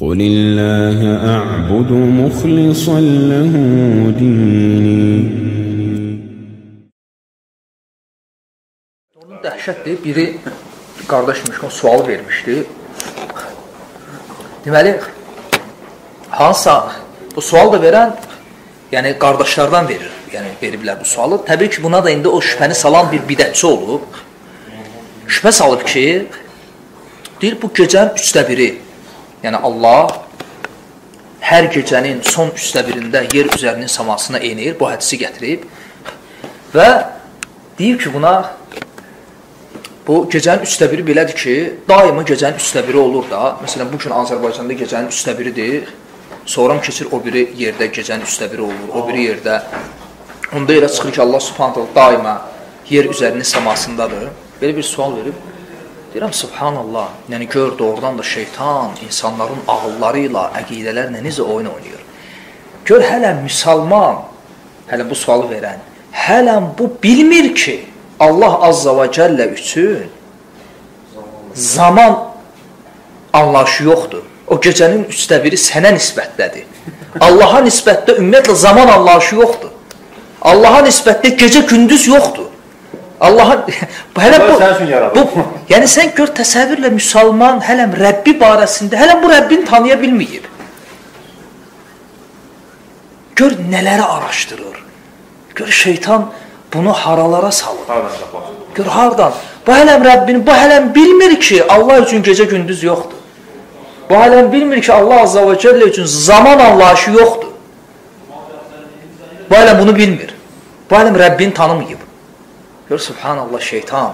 قل الله أعبد مخلصا له ديني Onun dəhşətdir. Biri qardaşmış o sual vermişdi. Deməli, hansısa bu sual da verən, yəni qardaşlardan verir. Yəni veriblər bu sualı. Təbii ki, buna da indi o şübhəni salan bir bidətçi olub. Şübhə salıb ki, deyir bu gecənin üçdə biri. Yəni Allah hər gecənin son üçdə birində yer üzərinin samasına eynir. Bu hədisi gətirib və deyir ki, buna Bu gecənin üçdə biri belədir ki, daima gecənin üçdə biri olur da. Məsələn, bu gün Azərbaycanda gecənin üçdə biridir. Sonra keçir o biri yerdə gecənin üçdə biri olur. O biri yerdə onda elə çıxır ki, Allah Subhanahu daima yer üzərinin səmasındadır. Belə bir sual verib deyirəm Subhanallah. Yəni gör doğrudan da şeytan insanların ağılları ilə, əqidələrlə necə oyun oynayır. Gör hələ müsəlman, hələ bu sualı verən, hələ bu bilmir ki, Allah Azza və Cəllə üçün zaman anlayışı yoxdur. O gecənin üçdə biri sənə nisbətdədir. Allaha nisbətdə ümumiyyətlə zaman anlayışı yoxdur. Allaha nisbətdə gecə gündüz yoxdur. Allaha hələ bu, bu yəni sən gör təsəvvürlə müsəlman hələm Rəbbi barəsində hələm bu Rəbbini tanıya bilməyib. Gör nələri araşdırır. Gör şeytan bunu haralara salır. Gör hardan? Bu hələm Rəbbin, bu hələm bilmir ki, Allah üçün gecə gündüz yoxdur. Bu hələm bilmir ki, Allah Azza və Cəllə üçün zaman anlayışı yoxdur. Bu hələm bunu bilmir. Bu hələm Rəbbini tanımayıb. Gör, subhanallah, şeytan